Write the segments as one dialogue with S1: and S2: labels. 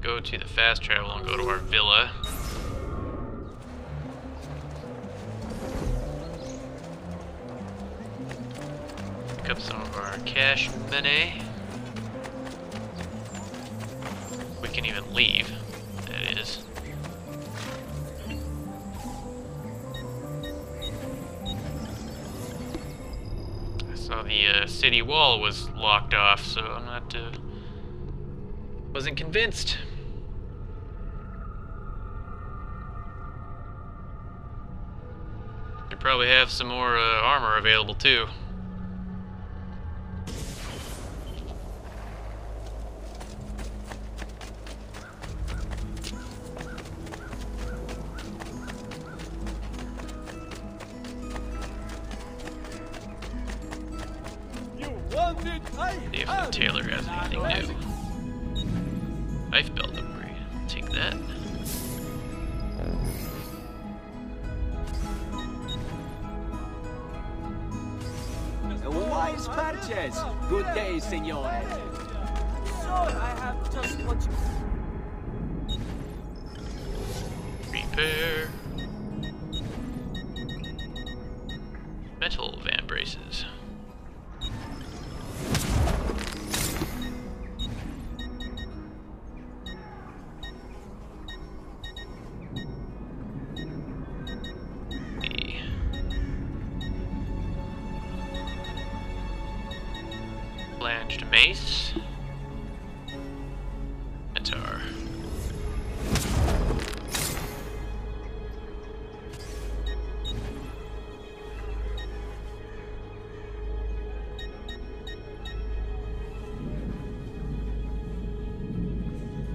S1: go to the fast travel and go to our villa. Pick up some of our cash money. We can even leave, that is. I saw the uh, city wall was locked off, so I'm not, uh, wasn't convinced. Probably have some more uh, armor available too. If tailor has anything new. Knife belt upgrade. Take that.
S2: Wise purchase. Good day, signore.
S3: So I have just what you
S1: Repair. Metal vambraces. Mace.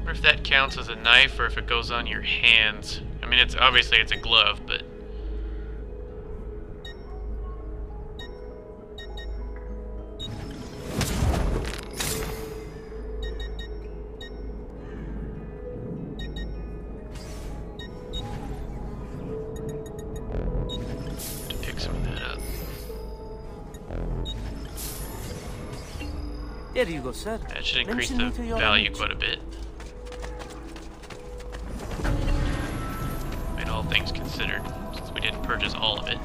S1: Wonder if that counts as a knife or if it goes on your hands. I mean, it's obviously it's a glove, but
S3: Here you go, sir.
S1: That should increase
S3: Mention
S1: the
S3: me to your
S1: value
S3: image.
S1: quite a bit. I mean, all things considered, since we didn't purchase all of it.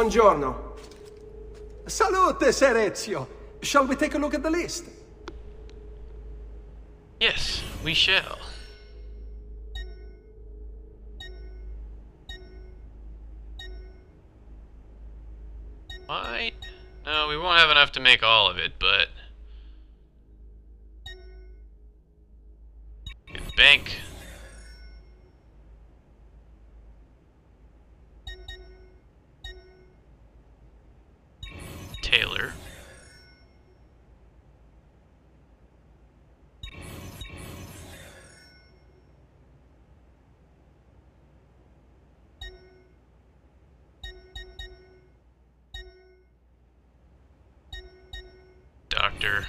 S4: Buongiorno. Salute, Ser Ezio. Shall we take a look at the list?
S1: Yes, we shall. Might. No, we won't have enough to make all of it, but. Bank. Doctor.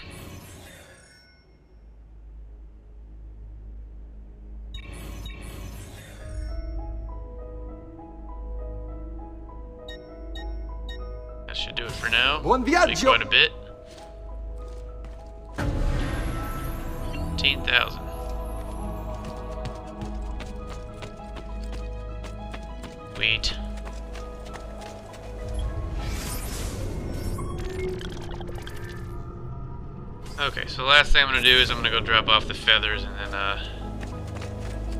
S1: That should do it for now.
S4: Buon viaggio.
S1: quite a bit. 15,000. Wait. Okay, so the last thing I'm gonna do is I'm gonna go drop off the feathers and then uh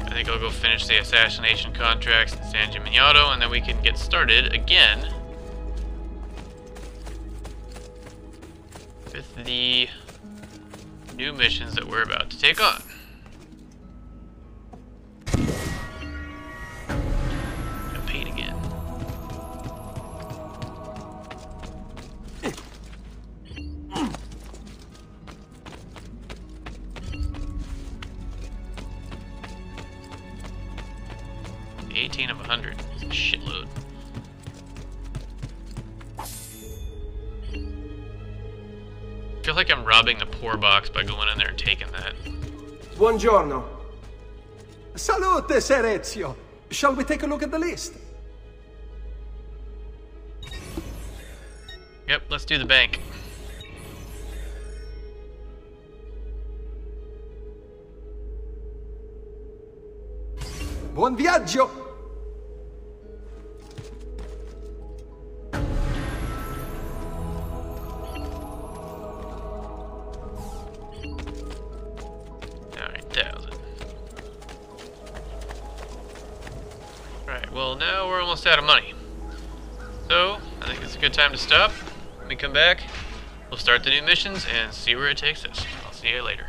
S1: I think I'll go finish the assassination contracts in San Gimignano and then we can get started again with the new missions that we're about to take on. 18 of 100 is a shitload. I feel like I'm robbing the poor box by going in there and taking that.
S4: Buongiorno. Salute, Ser Ezio. Shall we take a look at the list?
S1: Yep, let's do the bank.
S4: Buon viaggio!
S1: Alright, well now we're almost out of money. So, I think it's a good time to stop. When we come back, we'll start the new missions and see where it takes us. I'll see you later.